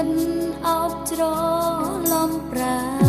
មិនអោបច្រឡំប្រា